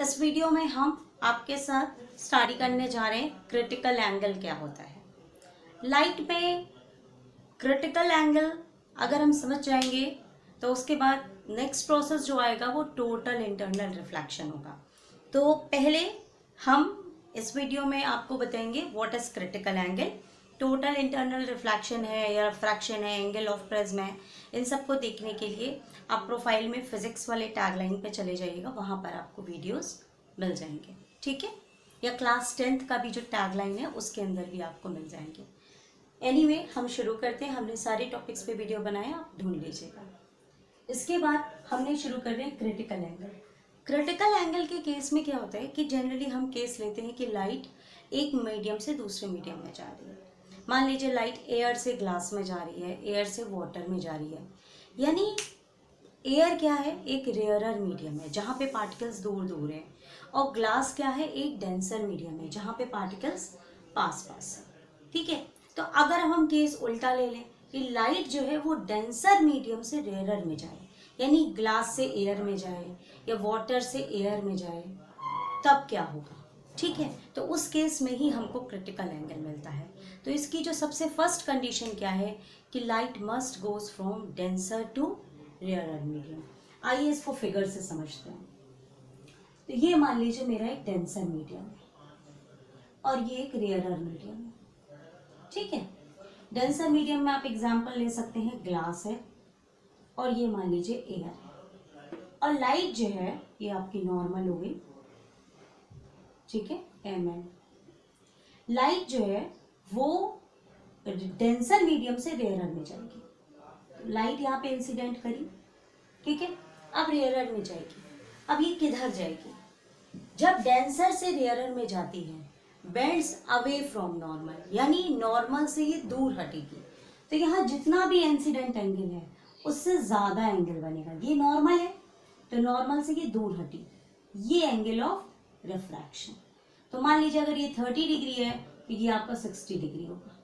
इस वीडियो में हम आपके साथ स्टडी करने जा रहे हैं क्रिटिकल एंगल क्या होता है। लाइट में क्रिटिकल एंगल अगर हम समझ जाएँगे तो उसके बाद नेक्स्ट प्रोसेस जो आएगा वो टोटल इंटरनल रिफ्लेक्शन होगा। तो पहले हम इस वीडियो में आपको बताएँगे what is critical angle total internal reflection है या फ्रैक्शन है एंगल ऑफ़ प्रिज्म है इन सबको देखने के लिए आप प्रोफ़ाइल में फिजिक्स वाले टैगलाइन पे चले जाइएगा वहाँ पर आपको वीडियोस मिल जाएँगे। ठीक है? या क्लास टेंथ का भी जो टैगलाइन है उसके अंदर भी आपको मिल जाएँगे। एनीवे anyway, हम शुरू करते हैं। हमने सारे टॉपिक्स पे वीडियो बनाए आप ढूंढ लीजिएगा। इसके बाद हमने शुरू कर रहे हैं क्रिटिकल एंगल क्रिटिकल एंगल के केस में क्या होता है कि जनरली हम केस लेते हैं कि लाइट एक मीडियम से दूसरे मीडियम में जा रही है। मान लीजिए लाइट एयर से ग्लास में जा रही है एयर से वाटर में जा रही है। यानी एयर क्या है? एक रेयरर मीडियम है, जहाँ पे पार्टिकल्स दूर दूर हैं। और ग्लास क्या है? एक डेंसर मीडियम है, जहाँ पे पार्टिकल्स पास पास है। ठीक है? तो अगर हम केस उल्टा ले लें कि लाइट जो है वो डेंसर मीडियम से रेयरर में जाए, यानी ग्लास से एयर में जाए या वाटर से एयर में जाए, तब क्या होगा? ठीक है? तो उस केस में ही हमको क्रिटिकल एंगल मिलता है। तो इसकी जो सबसे फ़र्स्ट कंडीशन क्या है कि light must goes from denser to rare medium आइए इसको फिगर से समझते हैं। तो ये मान लीजिए मेरा एक डेंसर मीडियम और ये एक रेयर मीडियम ठीक है? डेंसर मीडियम में आप एग्जांपल ले सकते हैं ग्लास है और ये मान लीजिए एयर और लाइट जो है, ये आपकी नॉर्मल हो गई। ठीक है? एम एन लाइट जो है वो डेंसर मीडियम से रेयरर में जाएगी। लाइट यहाँ पे इंसिडेंट करी, ठीक है? अब रेयरर में जाएगी। अब ये किधर जाएगी? जब डेंसर से रेयरर में जाती है बेंड्स अवे फ्रॉम नॉर्मल यानी नॉर्मल से ये दूर हटेगी। तो यहाँ जितना भी इंसिडेंट एंगल है, उससे ज़्यादा एंगल बनेगा। ये नॉर्मल है तो नॉर्मल से ये दूर हटी। ये एंगल ऑफ़ रिफ्रैक्शन तो मान लीजिए अगर ये थर्टी डिग्री है तो ये आपका सिक्सटी डिग्री होगा।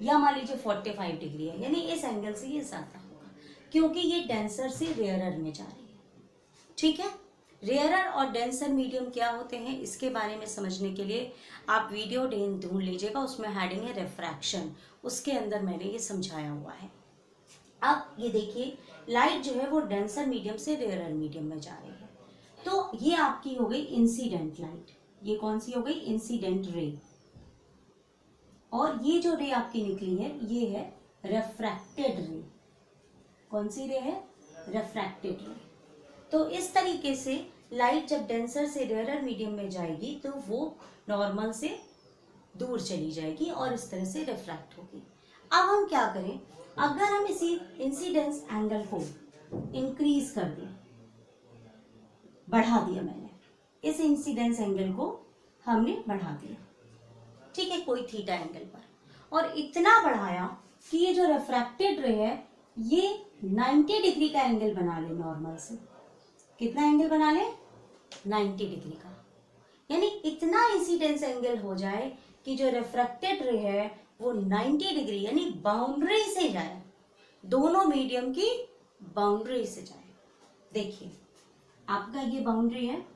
या मान लीजिए फोर्टी फाइव डिग्री है, यानी इस एंगल से ये ज़्यादा होगा, क्योंकि ये डेंसर से रेयरर में जा रही है। ठीक है? रेयरर और डेंसर मीडियम क्या होते हैं, इसके बारे में समझने के लिए आप वीडियो ढूंढ लीजिएगा, उसमें हेडिंग है रेफ्रैक्शन उसके अंदर मैंने ये समझाया हुआ है। अब ये देखिए लाइट जो है वो डेंसर मीडियम से रेयरर मीडियम में जा रही है। तो ये आपकी हो गई इंसिडेंट लाइट ये कौन सी हो गई? इंसिडेंट रे और ये जो रे आपकी निकली है, ये है रेफ्रैक्टेड रे कौन सी रे है? रेफ्रैक्टेड रे तो इस तरीके से लाइट जब डेंसर से रेयर मीडियम में जाएगी तो वो नॉर्मल से दूर चली जाएगी और इस तरह से रिफ्रैक्ट होगी। अब हम क्या करें? अगर हम इसी इंसिडेंस एंगल को इंक्रीज कर दें, बढ़ा दिया मैंने, इस इंसिडेंस एंगल को हमने बढ़ा दिया। ठीक है, कोई थीटा एंगल पर। और इतना बढ़ाया कि ये जो रिफ्रैक्टेड रे है, ये 90 डिग्री का एंगल बना ले नॉर्मल से। कितना एंगल बना ले? 90 डिग्री का। यानी इतना इंसिडेंस एंगल हो जाए कि जो रिफ्रैक्टेड रे है, वो 90 डिग्री यानी बाउंड्री से जाए। दोनों मीडियम की बाउंड्री से जाए। देखिए, आपका ये बाउंड्री है।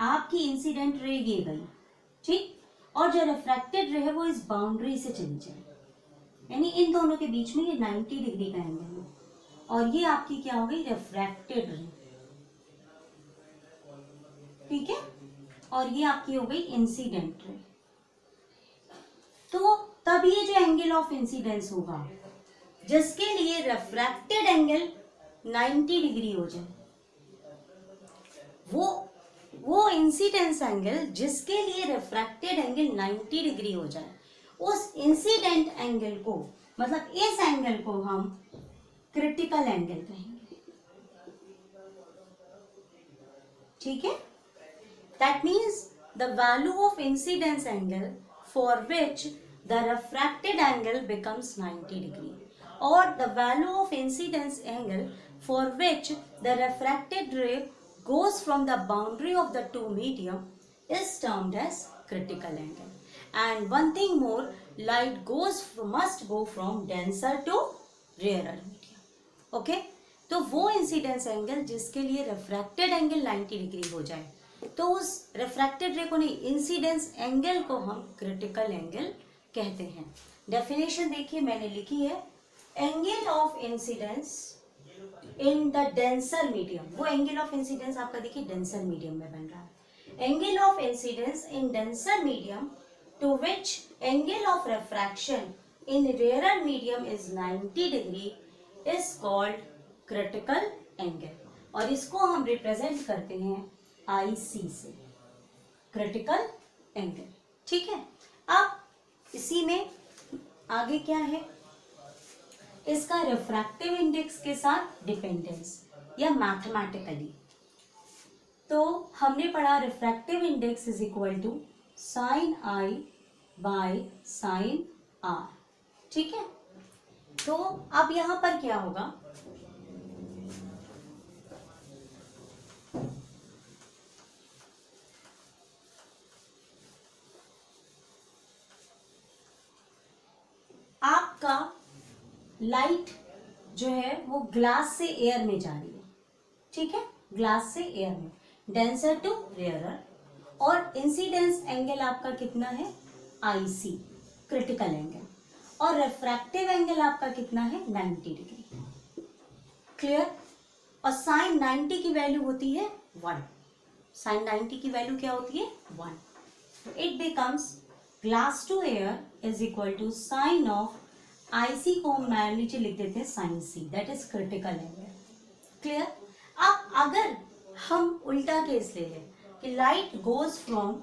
आपकी इंसिडेंट रे ये गई। ठीक? और जो रिफ्रैक्टेड रे है वो इस बाउंड्री से चली जाए। यानी इन दोनों के बीच में ये 90 डिग्री का एंगल है। और ये आपकी क्या हो गई? रिफ्रैक्टेड रे ठीक है? और ये आपकी हो गई इंसिडेंट रे तो तब ये जो एंगल ऑफ़ इंसिडेंस होगा, जिसके लिए रिफ्रैक्टेड एंगल 90 डिग्री हो जाए, वो वो इंसिडेंस एंगल जिसके लिए रिफ्रैक्टेड एंगल 90 डिग्री हो जाए, उस इंसिडेंट एंगल को मतलब इस एंगल को हम क्रिटिकल एंगल कहेंगे। ठीक है? That means the value of incidence angle for which the refracted angle becomes 90 degree और the value of incidence angle for which the refracted ray goes from the boundary of the two medium is termed as critical angle. And one thing more, light goes must go from denser to rarer medium. Okay? तो वो incidence angle जिसके लिए refracted angle 90 degree हो जाए तो उस refracted रे को नहीं इंसिडेंस एंगल को हम क्रिटिकल एंगल कहते हैं डेफिनेशन देखिए मैंने लिखी है angle of incidence in the denser medium वो एंगल ऑफ़ इंसिडेंस आपका देखिए डेंसर मीडियम में बन रहा है। Angle of incidence in denser medium to which angle of refraction in rare medium is 90 degree is called critical angle और इसको हम रिप्रेजेंट करते हैं आई सी से। क्रिटिकल एंगल ठीक है? अब इसी में आगे क्या है? इसका रिफ्रैक्टिव इंडेक्स के साथ डिपेंडेंस या मैथमेटिकली तो हमने पढ़ा refractive index is equal to sine i by sine r ठीक है? तो अब यहाँ पर क्या होगा? आपका लाइट जो है वो ग्लास से एयर में जा रही है। ठीक है? ग्लास से एयर में। डेंसर टू रेयरर और इंसिडेंस एंगल आपका कितना है? आई सी क्रिटिकल एंगल और रिफ्रैक्टिव एंगल आपका कितना है? 90 डिग्री। क्लियर और साइन 90 की वैल्यू होती है वन। साइन 90 की वैल्यू क्या होती है? One. It becomes glass to air is equal to sine of IC को हम नीचे लिख देते हैं sine c that is critical angle clear अब अगर हम उल्टा केस ले लें कि light goes from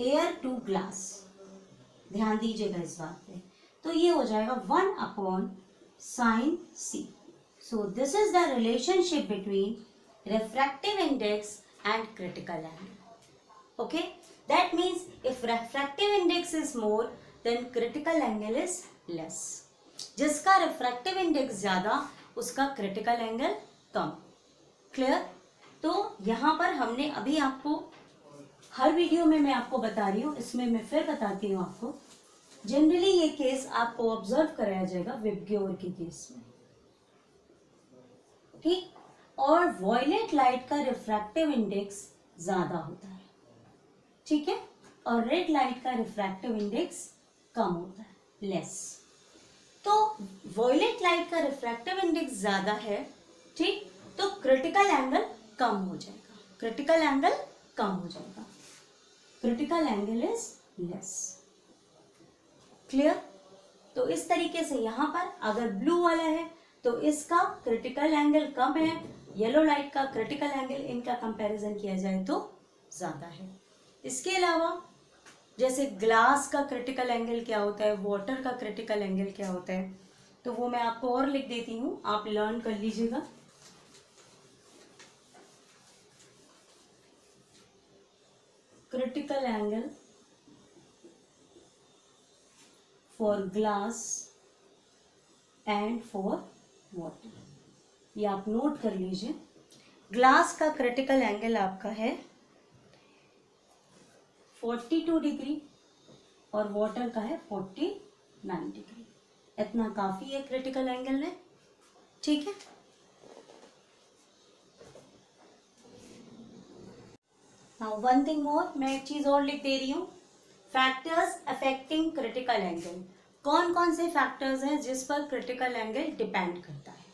air to glass ध्यान दीजिएगा इस बात पे तो ये हो जाएगा one upon sine c so this is the relationship between refractive index and critical angle okay that means if refractive index is more than critical angle is less जिसका रिफ्रैक्टिव इंडेक्स ज़्यादा, उसका क्रिटिकल एंगल कम। Clear तो यहाँ पर हमने अभी आपको, हर video में मैं आपको बता रही हूँ, इसमें मैं फिर बताती हूँ आपको। जनरली ये केस आपको ऑब्ज़र्व कराया जाएगा विबग्योर के केस में। ठीक? और वॉयलेट लाइट का रिफ्रैक्टिव इंडेक्स ज़्यादा होता है। ठीक है? और रेड लाइट का रिफ्रैक्टिव इंडेक्स कम होता है। लेस तो वॉयलेट लाइट का रिफ्रैक्टिव इंडेक्स ज़्यादा है, ठीक? तो क्रिटिकल एंगल कम हो जाएगा। क्रिटिकल एंगल कम हो जाएगा। Critical angle is less clear तो इस तरीके से यहाँ पर अगर ब्लू वाला है तो इसका क्रिटिकल एंगल कम है। येलो लाइट का क्रिटिकल एंगल इनका कंपैरिजन किया जाए तो ज़्यादा है। इसके अलावा जैसे ग्लास का क्रिटिकल एंगल क्या होता है वाटर का क्रिटिकल एंगल क्या होता है तो वो मैं आपको और लिख देती हूँ। आप लर्न कर लीजिएगा। Critical angle for glass and for water. ये आप नोट कर लीजिए। ग्लास का क्रिटिकल एंगल आपका है 42 डिग्री और वाटर का है 49 डिग्री। इतना काफ़ी है क्रिटिकल एंगल में ठीक है? नाउ वन थिंग मोर मैं एक चीज़ और लिख दे रही हूँ। फैक्टर्स अफेक्टिंग क्रिटिकल एंगल कौन कौन से फैक्टर्स हैं जिस पर क्रिटिकल एंगल डिपेंड करता है?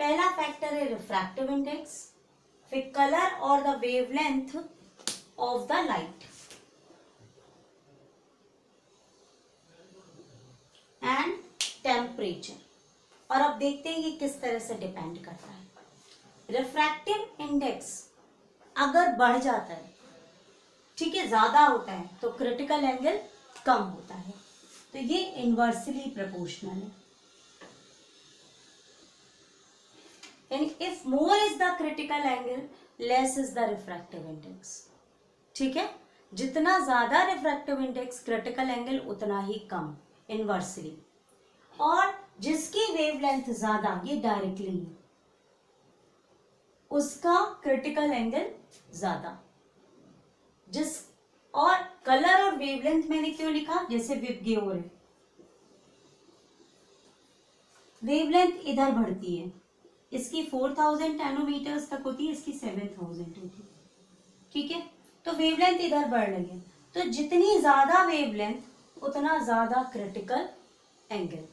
पहला फैक्टर है रिफ्रैक्टिव इंडेक्स फिर कलर और the wavelength of the light and temperature और अब देखते हैं कि किस तरह से डिपेंड करता है। रिफ्रैक्टिव इंडेक्स अगर बढ़ जाता है, ठीक है, ज़्यादा होता है तो क्रिटिकल एंगल कम होता है। तो ये इनवर्सली प्रोपोर्शनल है। यानी if more is the critical angle less is the refractive index ठीक है? जितना ज़्यादा रिफ्रैक्टिव इंडेक्स क्रिटिकल एंगल उतना ही कम। इनवर्सली और जिसकी वेवलेंथ ज़्यादा, ये डायरेक्टली उसका क्रिटिकल एंगल ज़्यादा। जिस, और कलर और वेवलेंथ मैंने क्यों लिखा? जैसे विपग्योर है। वेवलेंथ इधर बढ़ती है। इसकी 4000 नैनोमीटर्स तक होती है, इसकी 7000 होती है। ठीक है? तो वेवलेंथ इधर बढ़ रही है। तो जितनी ज़्यादा वेवलेंथ उतना ज़्यादा critical angle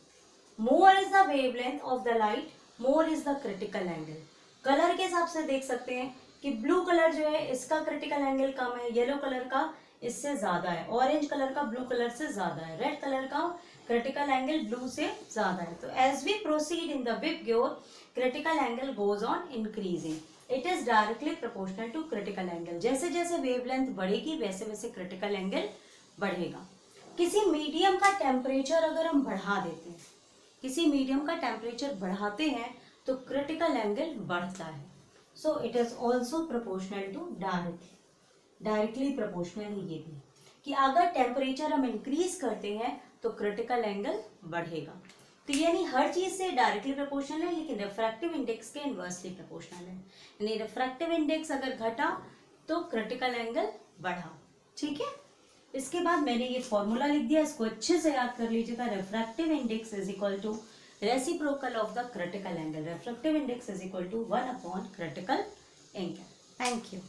more is the wavelength of the light more is the critical angle colour के हिसाब से देख सकते हैं कि ब्लू कलर जो है, इसका क्रिटिकल एंगल कम है येलो कलर का इससे ज़्यादा है ऑरेंज कलर का ब्लू कलर से ज़्यादा है रेड कलर का क्रिटिकल एंगल ब्लू से ज़्यादा है. तो as we proceed in the VIBGYOR critical angle goes on increasing it is directly proportional to critical angle जैसे जैसे वेवलेंथ बढ़ेगी वैसे वैसे क्रिटिकल एंगल बढ़ेगा. किसी मीडियम का टेम्परेचर अगर हम बढ़ा देते हैं, किसी मीडियम का टेम्परेचर बढ़ाते हैं तो क्रिटिकल एंगल बढ़ता है। So it is also proportional to directly directly proportional ये भी कि अगर टेम्परेचर हम इंक्रीज करते हैं तो क्रिटिकल एंगल बढ़ेगा। तो यानी हर चीज़ से डायरेक्टली प्रोपोर्शनल है, लेकिन रिफ्रैक्टिव इंडेक्स के इन्वर्सली प्रोपोर्शनल है। यानी रिफ्रैक्टिव इंडेक्स अगर घटा तो क्रिटिकल एंगल बढ़ा। ठीक है? इसके बाद मैंने ये फॉर्मूला लिख दिया, इसको अच्छे से याद कर लीजिएगा। Refractive index is equal to reciprocal of the critical angle refractive index is equal to one upon critical angle thank you